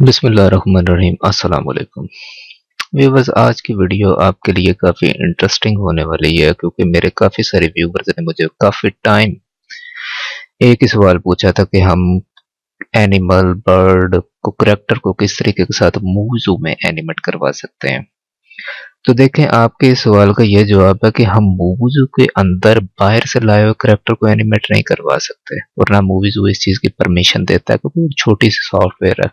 अस्सलाम वालेकुम व्यूवर्स, आज की वीडियो आपके लिए काफ़ी इंटरेस्टिंग होने वाली है, क्योंकि मेरे काफ़ी सारे व्यूवर्स ने मुझे काफ़ी टाइम एक ही सवाल पूछा था कि हम एनिमल, बर्ड को, करेक्टर को किस तरीके के साथ मूवजू में एनिमेट करवा सकते हैं। तो देखें, आपके इस सवाल का यह जवाब है कि हम मूवजू के अंदर बाहर से लाए हुए करेक्टर को एनिमेट नहीं करवा सकते, और ना मूवीजू इस चीज़ की परमिशन देता है, क्योंकि छोटी सी सॉफ्टवेयर है।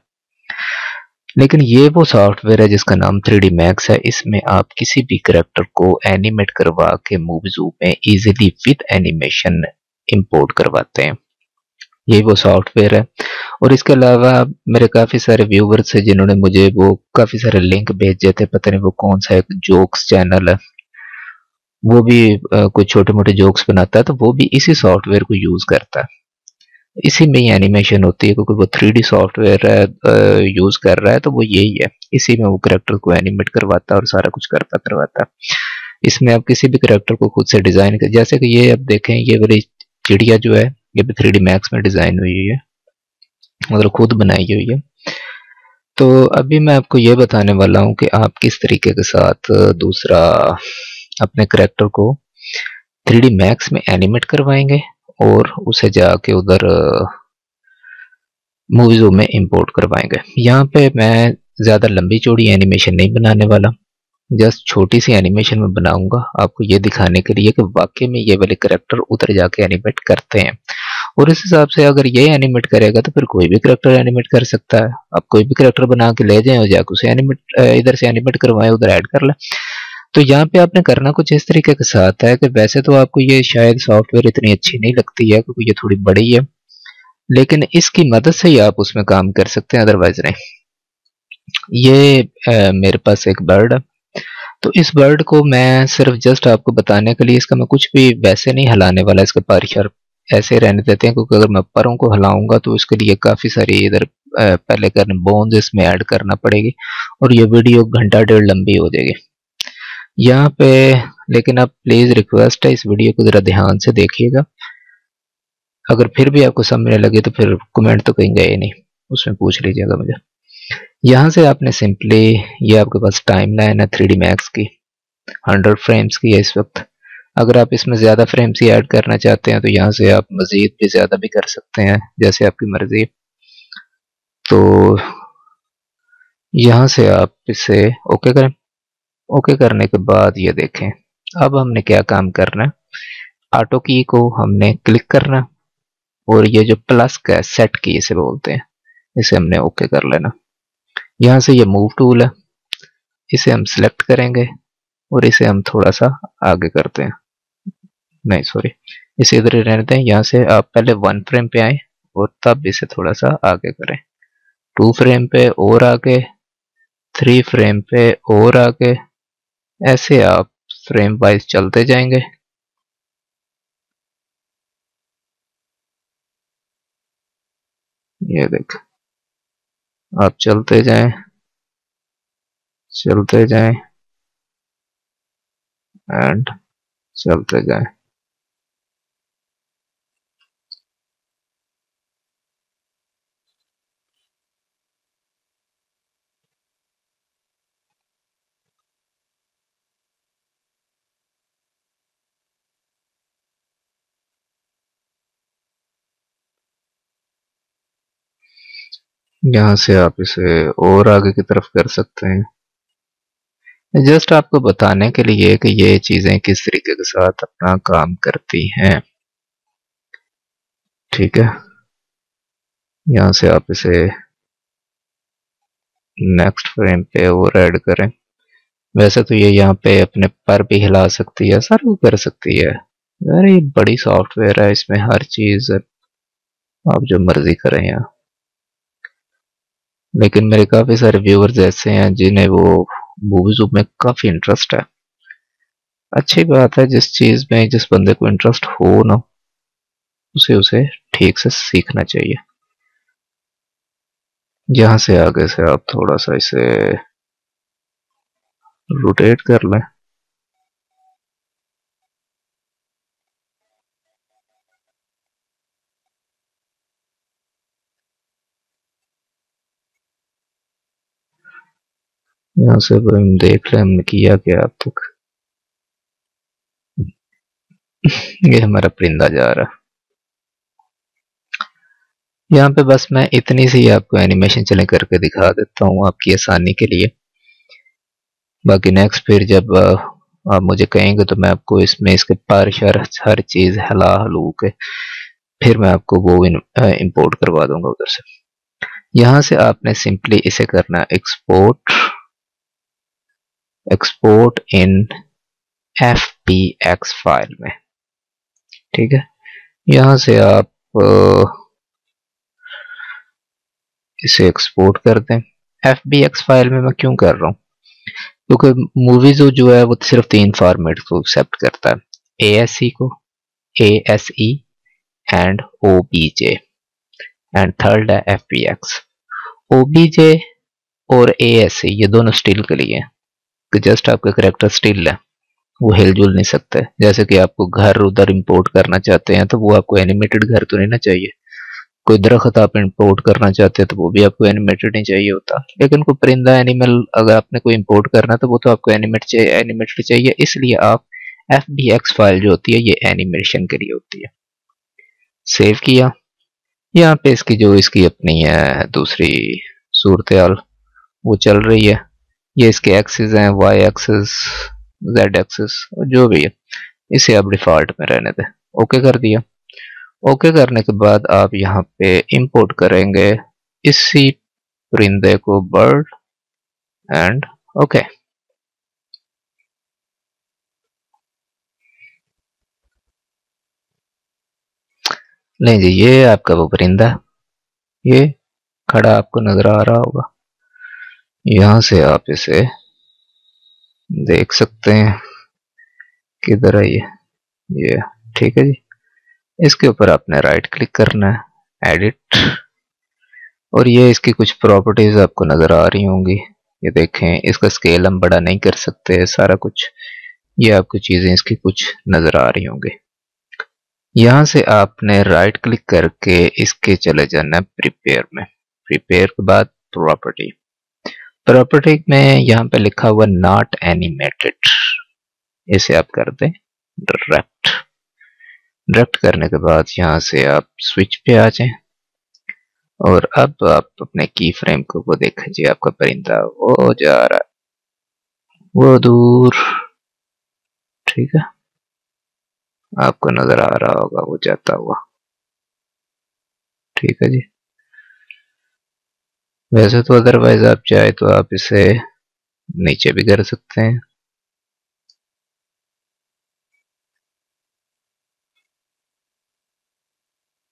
लेकिन ये वो सॉफ्टवेयर है जिसका नाम थ्री डी मैक्स है। इसमें आप किसी भी करेक्टर को एनिमेट करवा के मूवजू में इजीली विद एनिमेशन इंपोर्ट करवाते हैं। यही वो सॉफ्टवेयर है। और इसके अलावा मेरे काफ़ी सारे व्यूवर्स हैं जिन्होंने मुझे वो काफ़ी सारे लिंक भेजे थे। पता नहीं वो कौन सा एक जोक्स चैनल है। वो भी कुछ छोटे मोटे जोक्स बनाता है तो वो भी इसी सॉफ्टवेयर को यूज़ करता है। इसी में ही एनिमेशन होती है, क्योंकि वो थ्री सॉफ्टवेयर यूज़ कर रहा है तो वो यही है। इसी में वो करेक्टर को एनिमेट करवाता है और सारा कुछ करता, करवाता। इसमें आप किसी भी करेक्टर को खुद से डिज़ाइन कर, जैसे कि ये आप देखें, ये वाली चिड़िया जो है, ये भी थ्री मैक्स में डिज़ाइन हुई है। मतलब खुद बनाई हुई है। तो अभी मैं आपको ये बताने वाला हूँ कि आप किस तरीके के साथ दूसरा अपने करेक्टर को थ्री मैक्स में एनिमेट करवाएँगे। और उसे जाके उधर मूवीज़ों में इंपोर्ट करवाएँगे। यहाँ पे मैं ज़्यादा लंबी चौड़ी एनिमेशन नहीं बनाने वाला। जस्ट छोटी सी एनिमेशन में बनाऊँगा। आपको ये दिखाने के लिए कि वाकई में ये वाले करेक्टर उधर जाके एनिमेट करते हैं। और इस हिसाब से अगर ये एनिमेट करेगा तो फिर कोई भी करेक्टर एनिमेट कर सकता है। आप कोई भी करेक्टर बना के ले जाए और जाके उसे एनिमेट इधर से एनिमेट करवाएँ, उधर ऐड कर ले। तो यहाँ पे आपने करना कुछ इस तरीके के साथ है कि वैसे तो आपको ये शायद सॉफ्टवेयर इतनी अच्छी नहीं लगती है क्योंकि ये थोड़ी बड़ी है लेकिन इसकी मदद से ही आप उसमें काम कर सकते हैं अदरवाइज़ नहीं। ये आ, मेरे पास एक बर्ड है तो इस बर्ड को मैं सिर्फ़ जस्ट आपको बताने के लिए इसका मैं कुछ भी वैसे नहीं हिलाने वाला इसके पर शर ऐसे रहने देते हैं क्योंकि अगर मैं परों को हिलाऊँगा तो इसके लिए काफ़ी सारी इधर पहले करने बोन्स इसमें ऐड करना पड़ेगी और ये वीडियो घंटा डेढ़ लंबी हो जाएगी। यहाँ पे, लेकिन आप प्लीज़ रिक्वेस्ट है इस वीडियो को ज़रा ध्यान से देखिएगा। अगर फिर भी आपको समझने लगे तो फिर कमेंट तो कहीं गए नहीं। उसमें पूछ लीजिएगा मुझे। यहाँ से आपने सिंपली ये आपके पास टाइम लाइन है थ्री मैक्स की हंड्रेड फ्रेम्स की है इस वक्त। अगर आप इसमें ज़्यादा फ्रेम्स ही ऐड करना चाहते हैं तो यहाँ से आप मज़ीद भी ज़्यादा भी कर सकते हैं, जैसे आपकी मर्ज़ी। तो यहाँ से आप इसे ओके करें। ओके करने के बाद ये देखें। अब हमने क्या काम करना है? ऑटो की को हमने क्लिक करना और ये जो प्लस का है सेट की इसे बोलते हैं। इसे हमने ओके कर लेना। यहाँ से ये मूव टूल है। इसे हम सिलेक्ट करेंगे और इसे हम थोड़ा सा आगे करते हैं। नहीं सॉरी इसे इधर ही रहने दें। यहाँ से आप पहले वन फ्रेम पे आए और तब इसे थोड़ा सा आगे करें। टू फ्रेम पे और आगे थ्री फ्रेम पे और आगे। ऐसे आप फ्रेम वाइज चलते जाएँगे। ये देख, आप चलते जाएँ चलते जाएँ एंड चलते जाएँ। यहाँ से आप इसे और आगे की तरफ़ कर सकते हैं। जस्ट आपको बताने के लिए कि ये चीज़ें किस तरीके के साथ अपना काम करती हैं। ठीक है। यहाँ से आप इसे नेक्स्ट फ्रेम पे और ऐड करें। वैसे तो ये यहाँ पे अपने पर भी हिला सकती है, सर कर सकती है। वेरी बड़ी सॉफ्टवेयर है, इसमें हर चीज़ आप जो मर्ज़ी करें यहाँ। लेकिन मेरे काफ़ी सारे व्यूवर्स ऐसे हैं जिन्हें वो मूवीज़ में काफ़ी इंटरेस्ट है। अच्छी बात है जिस चीज़ में जिस बंदे को इंटरेस्ट हो ना, उसे उसे ठीक से सीखना चाहिए। यहाँ से आगे से आप थोड़ा सा इसे रोटेट कर लें। यहाँ से हम देख रहे हमने किया क्या अब तक ये हमारा परिंदा जा रहा। यहाँ पे बस मैं इतनी सी आपको एनिमेशन चले करके दिखा देता हूँ आपकी आसानी के लिए। बाकी नेक्स्ट फिर जब आप मुझे कहेंगे तो मैं आपको इसमें, इसके पर शर हर चीज़ हला हलू के फिर मैं आपको वो इंपोर्ट करवा दूँगा उधर से। यहाँ से आपने सिंपली इसे करना export export in F P X file में। ठीक है? यहाँ से आप इसे एक्सपोर्ट कर दें एफ़ बी एक्स फ़ाइल में मैं क्यों कर रहा हूँ? क्योंकि मूवीज़ जो है वो सिर्फ़ तीन फॉर्मेट को एक्सेप्ट करता है। ए एस सी को A S E and O B J and third है F P X O B J और ए एस सी ये दोनों स्टील के लिए कि जस्ट आपका करेक्टर स्टिल है, वो हिलजुल नहीं सकते। जैसे कि आपको घर उधर इंपोर्ट करना चाहते हैं तो वो आपको एनिमेटेड घर तो नहीं ना चाहिए। कोई दरख्त आप इंपोर्ट करना चाहते हैं तो वो भी आपको एनिमेटेड नहीं चाहिए होता। लेकिन कोई परिंदा एनिमल अगर आपने कोई इंपोर्ट करना तो वो तो आपको एनिमेट चाहिए एनिमेटेड चाहिए। इसलिए आप एफ़ बी एक्स फ़ाइल जो होती है, ये एनिमेशन के लिए होती है। सेव किया। यहाँ पे इसकी जो, इसकी अपनी है दूसरी सूरत वो चल रही है। ये इसके एक्सिस हैं वाई एक्सिस जेड एक्सिस जो भी है। इसे आप डिफ़ॉल्ट में रहने दें। ओके कर दिया। ओके करने के बाद आप यहाँ पे इंपोर्ट करेंगे। इसी परिंदे को बर्ड एंड ओके नहीं जी, ये आपका वो परिंदा ये खड़ा आपको नज़र आ रहा होगा। यहाँ से आप इसे देख सकते हैं। किधर है ये? ये, ठीक है जी। इसके ऊपर आपने राइट क्लिक करना है एडिट और ये इसकी कुछ प्रॉपर्टीज़ आपको नज़र आ रही होंगी। ये देखें, इसका स्केल हम बड़ा नहीं कर सकते सारा कुछ। ये आपको चीज़ें इसकी कुछ नज़र आ रही होंगी। यहाँ से आपने राइट क्लिक करके इसके चले जाना है प्रिपेयर में। प्रिपेयर के बाद प्रॉपर्टी प्रॉपर्टी में यहाँ पे लिखा हुआ नॉट एनिमेटेड इसे आप कर दें. डायरेक्ट डायरेक्ट करने के बाद यहाँ से आप स्विच पे आ जाएँ. और अब आप अपने की फ्रेम को, वो जी, आपका परिंदा वो जा रहा है. वो दूर. ठीक है? आपको नज़र आ रहा होगा, वो जाता हुआ. ठीक है जी? वैसे तो अदरवाइज़ आप चाहे तो आप इसे नीचे भी कर सकते हैं।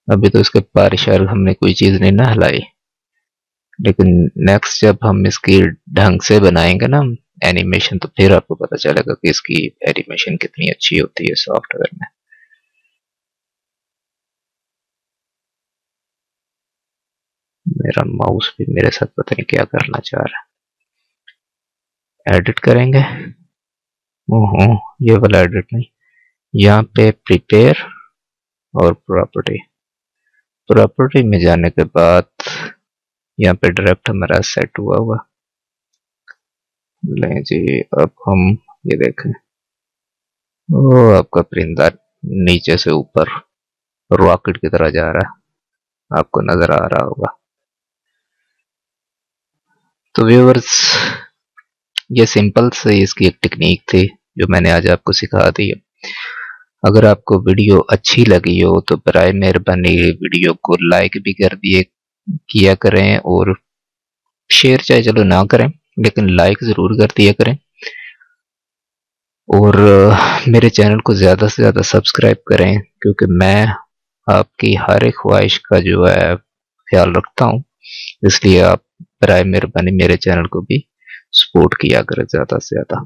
अभी तो इसके पारिशार हमने कोई चीज़ नहीं ना हिलाई। लेकिन नेक्स्ट जब हम इसकी ढंग से बनाएँगे ना एनिमेशन तो फिर आपको पता चलेगा कि इसकी एनिमेशन कितनी अच्छी होती है सॉफ्टवेयर में। मेरा माउस भी मेरे साथ पता नहीं क्या करना चाह रहा है। एडिट करेंगे। ओहो, ये वाला एडिट नहीं। यहाँ पे प्रिपेयर और प्रॉपर्टी प्रॉपर्टी में जाने के बाद यहाँ पे डायरेक्ट हमारा सेट हुआ हुआ। लें जी, अब हम ये देखें। ओ, आपका परिंदा नीचे से ऊपर रॉकेट की तरह जा रहा है। आपको नज़र आ रहा होगा। तो व्यूवर्स ये सिंपल से इसकी एक टेक्निक थी जो मैंने आज आपको सिखा दी है। अगर आपको वीडियो अच्छी लगी हो तो बर मेहरबानी वीडियो को लाइक भी कर दिए, किया करें और शेयर चाहे चलो ना करें, लेकिन लाइक ज़रूर कर दिया करें। और, मेरे चैनल को ज़्यादा से ज़्यादा सब्सक्राइब करें, क्योंकि मैं आपकी हर एक ख्वाहिश का जो है, ख्याल रखता हूँ। इसलिए आप बर मेहरबानी मेरे चैनल को भी सपोर्ट किया करें ज़्यादा से ज़्यादा।